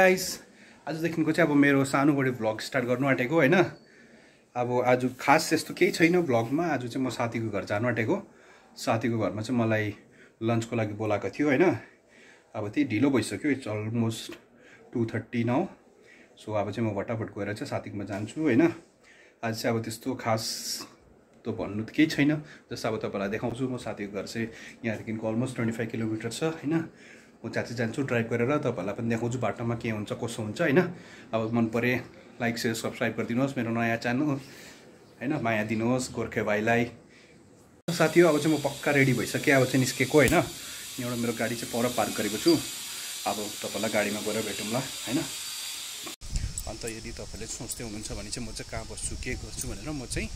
Guys आजदेखिको चाहिँ अब मेरो सानोबडे भ्लग स्टार्ट गर्नु आँटेको होइन। अब आज खास त्यस्तो केही छैन भ्लगमा। आज चाहिँ म साथीको घर जानु आँटेको। साथीको घरमा चाहिँ मलाई लन्चको लागि बोलाएको थियो होइन। अब त्यही ढिलो भइसक्यो। It's almost two thirty now so अब चाहिँ म फटाफट गएर चाहिँ साथीकोमा जान्छु होइन। आज चाहिँ अब त्यस्तो खास त भन्नु त केही छैन। जस्तो अब तपाईँलाई देखाउँछु। म साथीको घर चाहिँ यहाँदेखिको अलमोस्ट ट्वेन्टी फाइभ किलोमिटर छ होइन। म चाहिँ जान्छु ड्राइभ गरेर तपाईँहरूलाई पनि देखाउँछु बाटोमा के हुन्छ कसो हुन्छ होइन? अब मन परे लाइक सेयर सब्सक्राइब गरिदिनुहोस् मेरो नयाँ च्यानल होइन? माया दिनुहोस् गोर्खे भाइलाई। साथी अब चाहिँ म पक्का रेडी भइसकेँ अब चाहिँ निस्केको होइन? एउटा मेरो गाडी चाहिँ पर पार्क गरेको छु। अब तपाईँलाई गाडीमा गएर भेटौँला होइन? अन्त यदि तपाईँले सोच्दै हुनुहुन्छ भने चाहिँ म चाहिँ कहाँ बस्छु के गर्छु भनेर म चाहिँ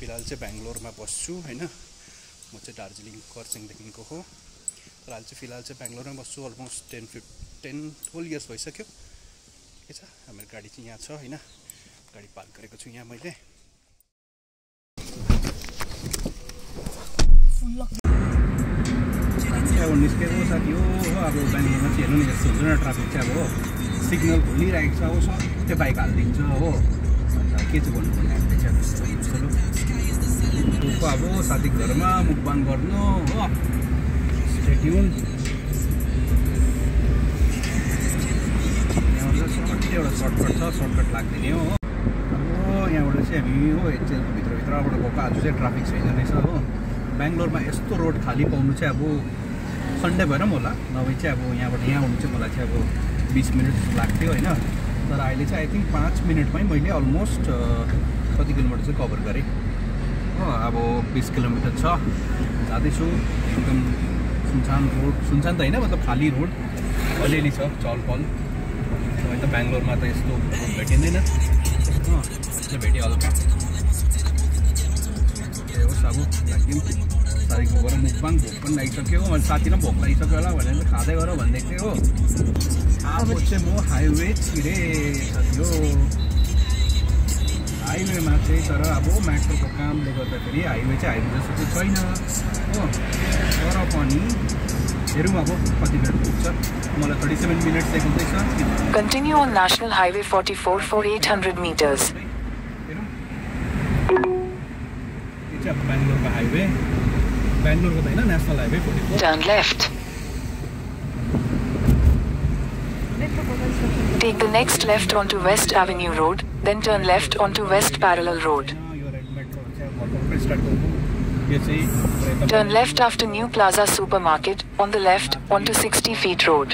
फिलहाल चाहिँ बेङ्गलोरमा बस्छु होइन? म चाहिँ दार्जिलिङ खरसाङदेखिको हो। र अहिले चाहिँ फिलहाल चाहिँ बेङ्गलोरमै बस्छु almost ten fif ten twelve years भइसक्यो। के छ मेरो गाडी चाहिँ यहाँ छ होइन? गाडी पार्क गरेको छु यहाँ मैले। अब निस्केको साथी हो अब बेङ्गलोरमा चाहिँ हेर्नु नि यस्तो हुन्छ न ट्राफिक चाहिँ अब हो। सिग्नल खोलिरहेको छ हो सबै बाइक हालिदिन्छ हो। अन्त के चाहिँ भन्नुपर्ने हामीले चाहिँ अब अब साथी घरमा मुखबान गर्नु हो। स्टेट्युन यहाँबाट सर्ट सर्टकट छ सर्टकट लाग्दिने हो अब यहाँबाट चाहिँ हामी हो एचएलको भित्रभित्रबाट गएको आज चाहिँ ट्राफिक छैन रहेछ हो बेङ्गलोरमा यस्तो रोड खाली पाउनु चाहिँ अब सन्डे भएर पनि होला नभए चाहिँ अब यहाँबाट यहाँ आउनु चाहिँ मलाई चाहिँ अब बिस मिनट जस्तो लाग्थ्यो होइन तर अहिले चाहिँ आई थिङ्क पाँच मिनटमै मैले अलमोस्ट कति किलोमिटर चाहिँ कभर गरेँ हो अब बिस किलोमिटर छ जाँदैछु एकदम सुनसान रोड सुनसान त होइन मतलब खाली रोड अलिअलि छ चलपल अहिले त बेङ्गलोरमा त यस्तो रोड भेटिँदैन। हो यसले भेट्यो हल्का। त्यही होस् अब लाग्यो साथीको गएर मुखबाङ भोक पनि लागिसक्यो। मैले साथीलाई भोक लागिसक्यो होला भनेर खाँदै गर भनिदिएको थिएँ हो। अब चाहिँ म हाइवे छिरेँ साथी हो हाइवेमा चाहिँ तर अब मेट्रोको कामले गर्दाखेरि हाइवे चाहिँ हाइवे जस्तो चाहिँ छैन। हो तर पनि हेरौँ अब कति मिनट पुग्छ। मलाई थर्टी सेभेन मिनट देखाउँदैछ Continue on National Highway 44 for 800 meters. हेरौँ। यो चाहिँ अब बेङ्गलोरको हाइवे बेङ्गलोरको त होइन national highway forty four Turn Take the next left onto West Avenue Road, then turn left onto West Parallel Road. Turn left after New Plaza Supermarket, on the left, onto 60 feet road.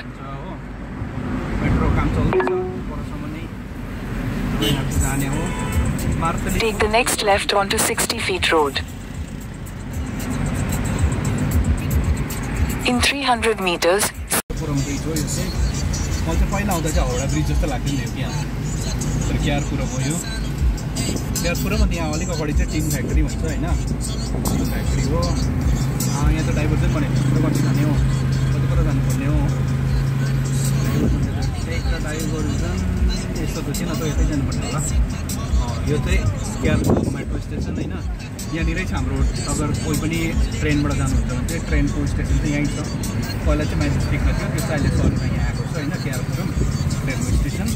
Take the next left onto 60 feet road. In 300 meters, मलाई चाहिँ पहिला आउँदा चाहिँ Howrah bridge जस्तो लाग्दैन थियो त्यहाँ तर क्यारपुरा भयो क्यारपुरामा त्यहाँ अलिक अगाडि चाहिँ टिन फ्याक्ट्री भन्छ होइन टिन फ्याक्ट्री हो. यहाँ त ड्राइभर भनेको कति कति जाने हो. कति कता जानुपर्ने हो. ड्राइभर यस्तो त थिएन त यतै जानुपर्ने होला यो चाहिँ क्यारपुरको मेट्रो स्टेसन होइन यहाँनिरै छ हाम्रो अगर कोही पनि ट्रेनबाट जानुहुन्छ भने चाहिँ ट्रेनको स्टेसन चाहिँ यहीँ छ। पहिला चाहिँ म्याजेस्टिकमा थियो त्यो चाहिँ अहिले सरीमा यहाँ आएको छ होइन? क्यारपुरम ट्रेनको स्टेसन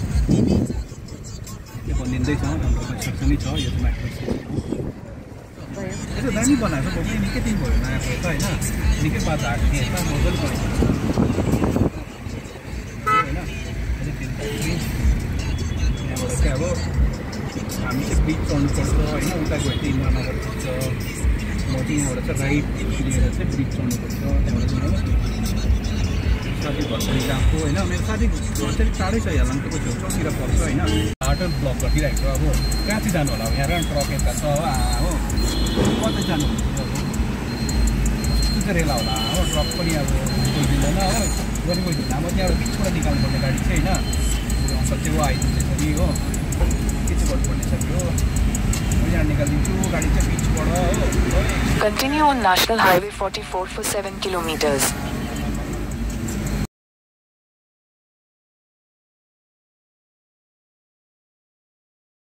त्यो बनिँदैछ हाम्रो कन्स्ट्रक्सनै छ यो चाहिँ मेट्रो स्टेसन यसो दामी बनाएको छ बोक्ने निकै दिन भयो भयो त होइन? निकै बात आएको थिएँ यता मजाले बनाएको हामी चाहिँ ब्रिज चढ्नुपर्छ होइन उता गयो चाहिँ इन्द्रनगर पुग्छ म चाहिँ यहाँबाट चाहिँ राइट लिएर चाहिँ ब्रिज चढ्नुपर्छ त्यहाँबाट साथी घरसरी गएको होइन मेरो साथी घर चाहिँ टाढै छ हेलाङको छेउछाउतिर पर्छ होइन बाटो ब्लक गरिदिइरहेको छ अब कहाँ चाहिँ जानु होला अब यहाँ ट्रक यता छ हो कतै जानु कस्तो चाहिँ रेला होला हो ट्रक पनि अब गइदिँदैन हो गरी गइदिँदैन अब त्यहाँबाट बिचबाट निकाल्नुपर्ने गाडी चाहिँ होइन सच्याउ आइदिँदैछ नि हो continue on National Highway 44 for 7 kilometers.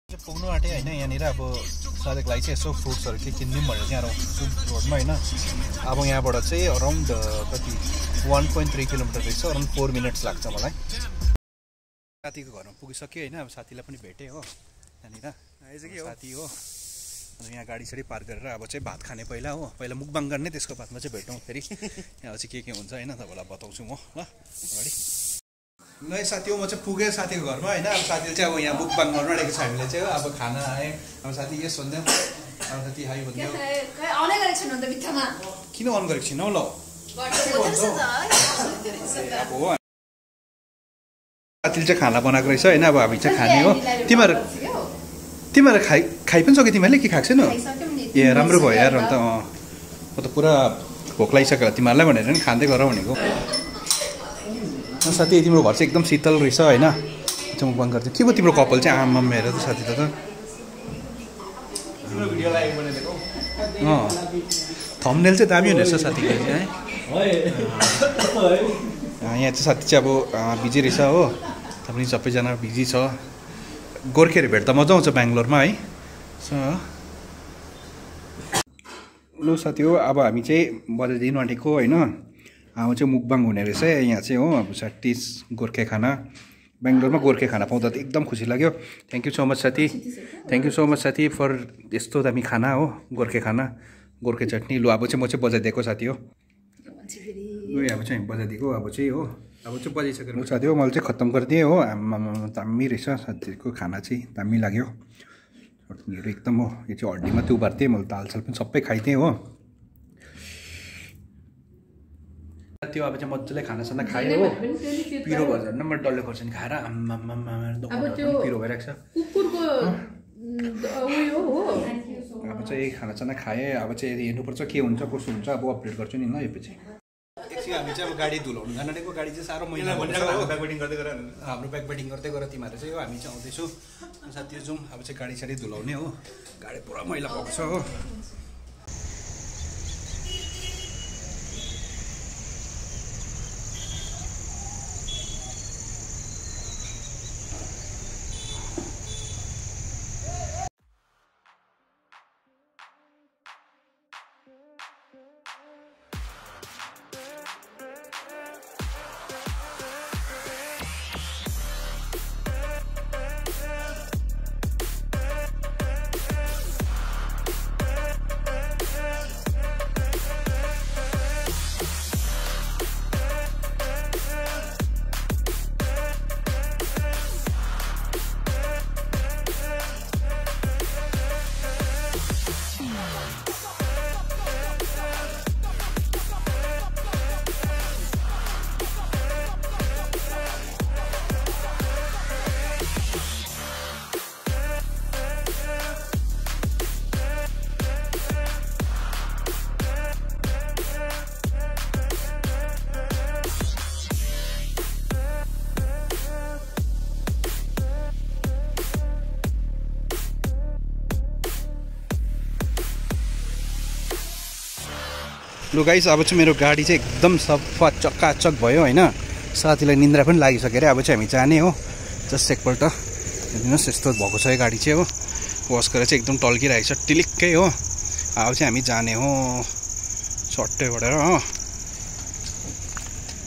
पुग्नु आँटेँ होइन यहाँनिर अब साथीको लागि चाहिँ यसो फ्रुट्सहरू के किनिदिउँ भनेर चाहिँ यहाँ रोडमा होइन अब यहाँबाट चाहिँ अराउन्ड कति वान पोइन्ट थ्री किलोमिटर रहेछ अराउन्ड फोर मिनट्स लाग्छ मलाई साथीको घरमा पुगिसक्यो होइन अब साथीलाई पनि भेटेँ हो त्यहाँनिर। साथी हो। अन्त यहाँ गाडी साडी पार्क गरेर अब चाहिँ भात खाने पहिला हो। पहिला मुखबाङ गर्ने त्यसको बादमा चाहिँ भेटौँ फेरि। यहाँ चाहिँ के के हुन्छ होइन तपाईँलाई बताउँछु म। ल अगाडि। ल है साथी हो म चाहिँ पुगेँ साथीको घरमा होइन। अब साथीले चाहिँ अब यहाँ मुखबाङ गर्नु आँटेको छ हामीले चाहिँ हो अब खाना आएँ। अब साथी यस भनिदिउँ अब साथी हाई बित्थामा किन अन गरेको छैन हौ ल। अब हो। साथीले चाहिँ खाना बनाएको रहेछ होइन। अब हामी चाहिँ खाने हो। तिमीहरू तिमीहरू खाइ खाइ पनि सक्यो तिमीहरूले के खाएको छैन ए राम्रो भयो यार अन्त अँ म त पुरा भोक लागिसक्यो तिमीहरूलाई भनेर नि खाँदै गर भनेको साथी तिम्रो घर चाहिँ एकदम शीतल रहेछ होइन चाहिँ म बन्द गर्थेँ के भयो तिम्रो कपाल चाहिँ आमा मेरो त साथी त अँ थम्नेल चाहिँ दामी हुने रहेछ साथीको है यहाँ चाहिँ साथी चाहिँ अब बिजी रहेछ हो त पनि सबैजना बिजी छ गोर्खेहरू भेट्दा मजा आउँछ बेङ्गलोरमा है? सो। लु साथी हो अब हामी चाहिँ बजाइदिनु आँटेको होइन? अब चाहिँ मुकबाङ हुने रहेछ यहाँ चाहिँ हो अब साटिस गोर्खे खाना। बेङ्गलोरमा गोर्खे खाना पाउँदा त एकदम खुसी लाग्यो। थ्याङ्क यू सो मच साथी। थ्याङ्क यू सो मच साथी फर यस्तो दामी खाना हो गोर्खे खाना गोर्खे चटनी। लु अब चाहिँ म चाहिँ बजाइदिएको साथी हो। लु अब चाहिँ बजाइदिएको अब चाहिँ हो। अब चाहिँ साथी हो मैले चाहिँ खत्तम गरिदिएँ हो। आम्मामा दामी रहेछ साथीको खाना चाहिँ दामी लाग्यो। एकदम हो यो चाहिँ हड्डी मात्रै उबार्थेँ मैले दालसाल पनि सबै खाइदिएँ हो। त्यो अब चाहिँ मजाले खानासाना खायो। हो पिरो भयो झन् मैले डल्ले खोर्सानी खाएर आम्मामा पिरो भइरहेको छ। अब चाहिँ खानासाना खाएँ अब चाहिँ हेर्नुपर्छ के हुन्छ कसो हुन्छ अब अपडेट गर्छु नि ल योपछि एकछिन हामी चाहिँ अब गाडी धुलाउनु आँटेको गाडी चाहिँ साह्रो मैला ब्याक वेटिङ गर्दै गर हाम्रो ब्याक वेटिङ गर्दै गर तिमीहरू चाहिँ हो हामी चाहिँ आउँदैछु। साथीहरू जाउँ अब चाहिँ गाडी साडी धुलाउने हो। गाडी पुरा मैला भएको छ हो। लु गाइस अब चाहिँ मेरो गाडी चाहिँ एकदम सफा चक्काचक भयो होइन? साथीलाई निन्द्रा पनि लागिसक्यो अरे अब चाहिँ हामी जाने हो। जस्ट एकपल्ट। हेर्नुहोस् यस्तो भएको छ यो गाडी चाहिँ हो। वास गरेर चाहिँ एकदम टल्किरहेको छ। टिलिक्कै हो। अब चाहिँ हामी जाने हो। सट्टै बढेर हो।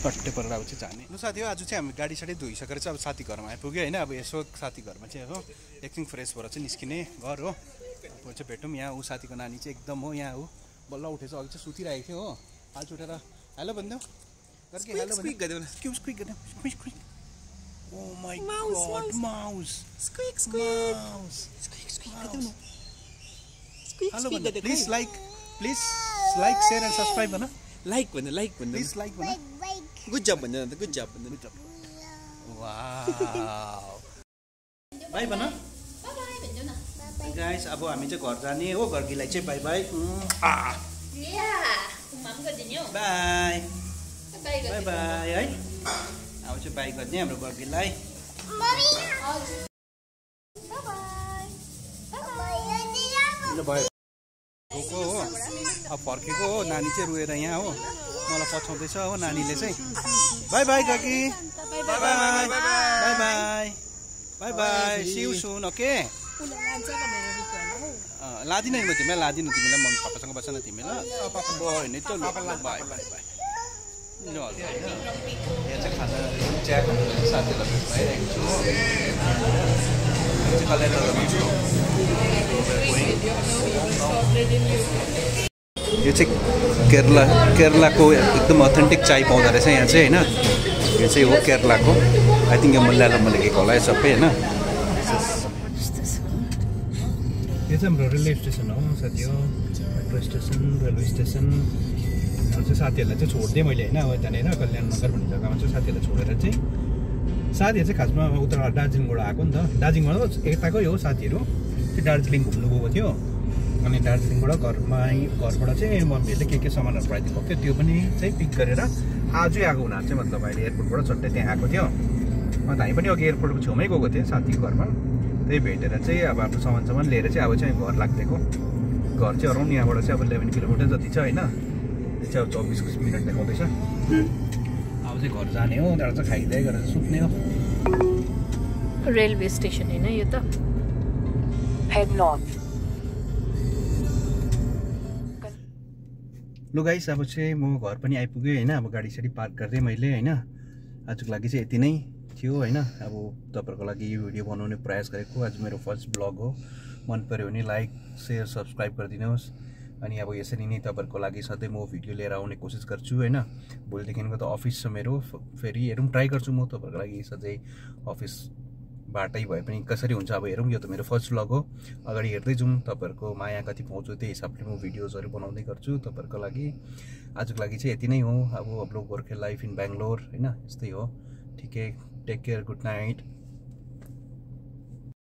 सट्टै परेर अब चाहिँ जाने। लु साथी हो आज चाहिँ हामी गाडी साडी धोइसकेर चाहिँ अब साथी घरमा आइपुग्यो होइन? अब यसो साथी घरमा चाहिँ हो एकछिन फ्रेस भएर चाहिँ निस्किने घर हो। अब चाहिँ भेटौँ यहाँ ऊ साथीको नानी चाहिँ एकदम हो यहाँ हो बल्ल उठेछ अघि चाहिँ सुतिरहेको थियो हो। हाल उठेर हेलो भनिदेऊ गर्के हेलो भनिदेऊ स्क्विक स्क्विक गरिदेऊ squeak squeak oh my God mouse squeak mouse hello भन। Please like please like share and subscribe भन। लाइक भन्नु लाइक भन्नु प्लिज लाइक भन। गुड जब भन्नु अन्त गुड जब भन्नु वाउ बाई भन गाइस अब हामी चाहिँ घर जाने हो। घरकीलाई चाहिँ bye bye bye bye bye है। अब चाहिँ बाई गर्ने हाम्रो घरकीलाई भयो। गएको हो। अब फर्केको हो। नानी चाहिँ रोएर यहाँ हो। मलाई पछाउँदैछ हो नानीले चाहिँ। बाई बाई काकी bye bye bye bye bye bye see you soon okay लादिनँ म तिमीलाई लादिनँ तिमीलाई मम्मी पापासँग बस्छ न तिमी ल। होइन त ल बाई बाई बाई। यहाँ चाहिँ खाना चिया खानु साथीहरूलाई भेट भइरहेको छु। हो यो चाहिँ कल्याणमा छु यो चाहिँ केरला केरलाको एकदम अथेन्टिक चाय पाउँदो रहेछ यहाँ चाहिँ होइन? यो चाहिँ हो केरलाको। आई थिङ्क यो मलयालममा लेखेको होला यो सबै होइन? यो चाहिँ हाम्रो रेलवे स्टेसन हो साथी हो मेट्रो स्टेसन रेलवे स्टेसन। चाहिँ साथीहरूलाई चाहिँ छोडिदिएँ मैले होइन अब त्यहाँनिर कल्याण नगर भन्ने जग्गामा चाहिँ साथीहरूलाई छोडेर चाहिँ साथीहरू चाहिँ खासमा उता दार्जिलिङबाट आएको नि त। दार्जिलिङबाट यताकै हो साथीहरू। चाहिँ दार्जिलिङ घुम्नु गएको थियो। अनि दार्जिलिङबाट घरमा घरबाट चाहिँ मम्मीहरूले के के सामानहरू पठाइदिनु भएको थियो त्यो पनि चाहिँ पिक गरेर आजै आएको उनीहरू चाहिँ मतलब अहिले एयरपोर्टबाट चट्टै त्यहाँ आएको थियो। अन्त हामी पनि अघि एयरपोर्टको छेउमै गएको थियौँ साथीको घरमा। त्यही भेटेर चाहिँ अब आफ्नो सामान सामान लिएर चाहिँ अब चाहिँ घर लाग्दिएको घर चाहिँ अराउन्ड यहाँबाट चाहिँ अब इलेभेन किलोमिटर जति छ होइन त्यो चाहिँ अब चौबिस मिनट देखाउँदैछ। अब चाहिँ घर जाने हो त्यहाँबाट चाहिँ खाइदिँदै गरेर सुत्ने हो। रेलवे स्टेसन होइन यो त. लु गाइस अब चाहिँ म घर पनि आइपुगेँ होइन अब गाडी साडी पार्क गर्दै मैले होइन। आजको लागि चाहिँ यति नै। थियो होइन। अब तपाईँहरूको लागि यो भिडियो बनाउने प्रयास गरेको। आज मेरो फर्स्ट ब्लग हो। मन पऱ्यो भने लाइक सेयर सब्सक्राइब गरिदिनुहोस्। अनि अब यसरी नै तपाईँहरूको लागि सधैँ म भिडियो लिएर आउने कोसिस गर्छु होइन। भोलिदेखिको त अफिस छ मेरो। फेरि हेरौँ ट्राई गर्छु म तपाईँहरूको लागि सधैँ अफिस बाटै भए पनि कसरी हुन्छ। अब हेरौँ यो त मेरो फर्स्ट भ्लग हो। अगाडि हेर्दै जाउँ तपाईँहरूको माया कति पाउँछु त्यही हिसाबले म भिडियोजहरू बनाउँदै गर्छु तपाईँहरूको लागि। आजको लागि चाहिँ यति नै हो। अब ब्लग गोर्खे लाइफ इन बेङ्गलोर होइन यस्तै हो। ठिकै। take care. Good night.